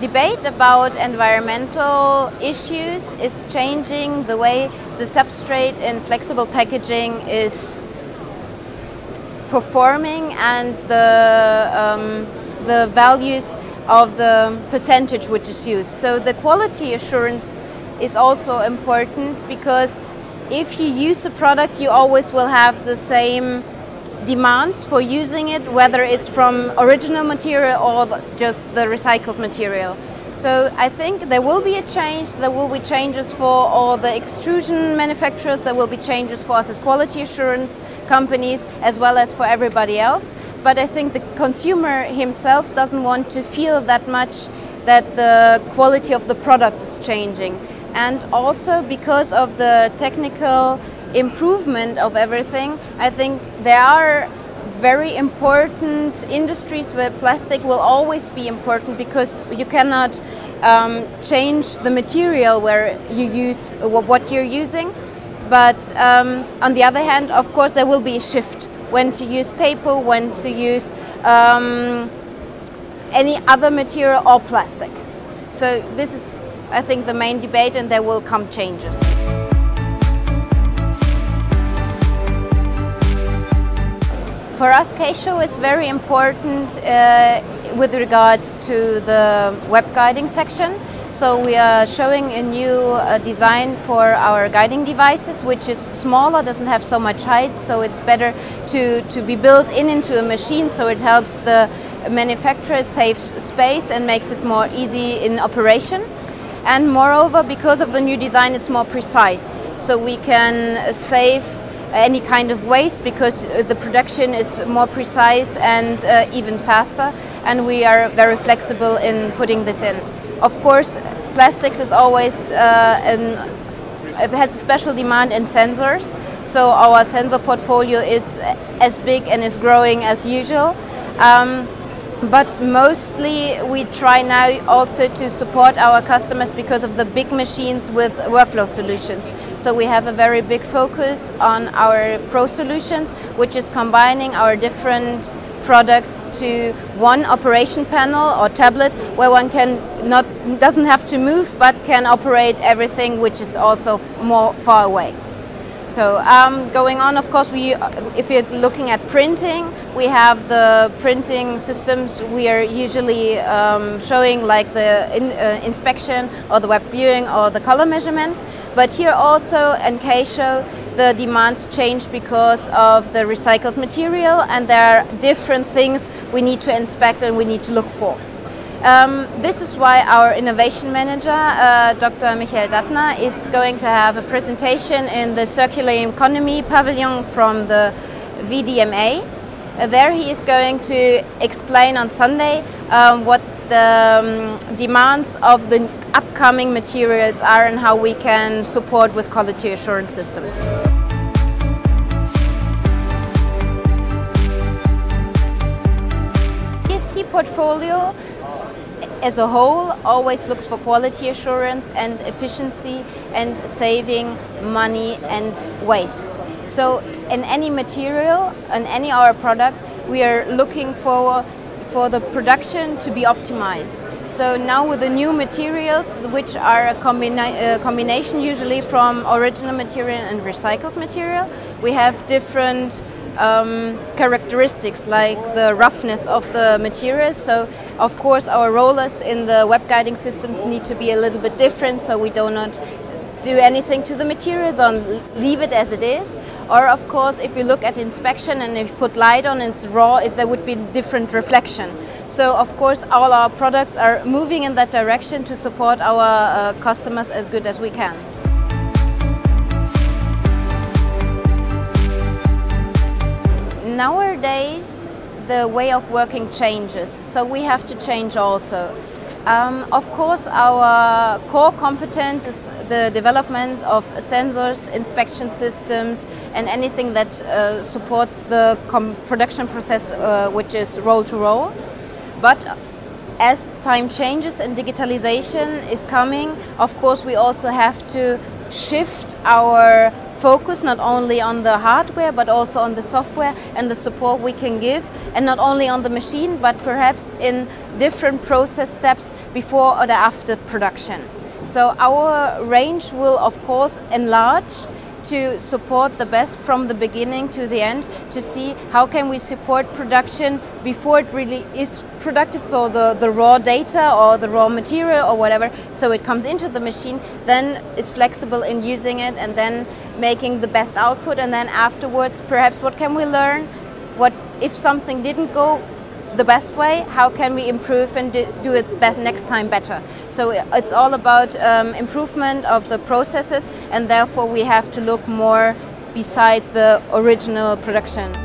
debate about environmental issues is changing the way the substrate in flexible packaging is performing and the, um, the values of the percentage which is used. So the quality assurance is also important because if you use a product you always will have the same demands for using it, whether it's from original material or just the recycled material. So I think there will be a change, there will be changes for all the extrusion manufacturers, there will be changes for us as quality assurance companies, as well as for everybody else. But I think the consumer himself doesn't want to feel that much that the quality of the product is changing. And also because of the technical improvement of everything, I think there are very important industries where plastic will always be important because you cannot um, change the material where you use what you're using. But um, on the other hand, of course, there will be a shift when to use paper, when to use um, any other material or plastic. So this is, I think, the main debate and there will come changes. For us, K-Show is very important uh, with regards to the web guiding section. So we are showing a new uh, design for our guiding devices, which is smaller, doesn't have so much height, so it's better to, to be built in into a machine, so it helps the manufacturer save space and makes it more easy in operation. And moreover, because of the new design, it's more precise, so we can save any kind of waste because uh, the production is more precise and uh, even faster and we are very flexible in putting this in. Of course plastics is always uh, an, it has a special demand in sensors so our sensor portfolio is as big and is growing as usual. Um, but mostly we try now also to support our customers because of the big machines with workflow solutions. So we have a very big focus on our pro solutions, which is combining our different products to one operation panel or tablet where one can not doesn't have to move but can operate everything which is also more far away. So um, going on, of course, we, if you're looking at printing, we have the printing systems we are usually um, showing like the in, uh, inspection or the web viewing or the color measurement. But here also in K-Show, the demands change because of the recycled material and there are different things we need to inspect and we need to look for. Um, this is why our innovation manager, uh, Dr. Michael Dattner, is going to have a presentation in the circular economy pavilion from the VDMA. Uh, there he is going to explain on Sunday um, what the um, demands of the upcoming materials are and how we can support with quality assurance systems. BST portfolio as a whole always looks for quality assurance and efficiency and saving money and waste. So in any material, in any our product, we are looking for, for the production to be optimized. So now with the new materials, which are a, combina combination usually from original material and recycled material, we have different um, characteristics like the roughness of the materials. So of course our rollers in the web guiding systems need to be a little bit different so we do not do anything to the material, don't leave it as it is. Or of course if you look at inspection and if you put light on it's raw, it, there would be different reflection. So of course all our products are moving in that direction to support our uh, customers as good as we can. Nowadays, the way of working changes, so we have to change also. Um, of course, our core competence is the development of sensors, inspection systems, and anything that uh, supports the production process, uh, which is roll to roll. But as time changes and digitalization is coming, of course, we also have to shift our focus not only on the hardware but also on the software and the support we can give and not only on the machine, but perhaps in different process steps before or after production. So our range will of course enlarge to support the best from the beginning to the end to see how can we support production before it really is produced so the, the raw data or the raw material or whatever so it comes into the machine then is flexible in using it and then making the best output and then afterwards perhaps what can we learn what if something didn't go the best way, how can we improve and do it best next time better. So it's all about um, improvement of the processes and therefore we have to look more beside the original production.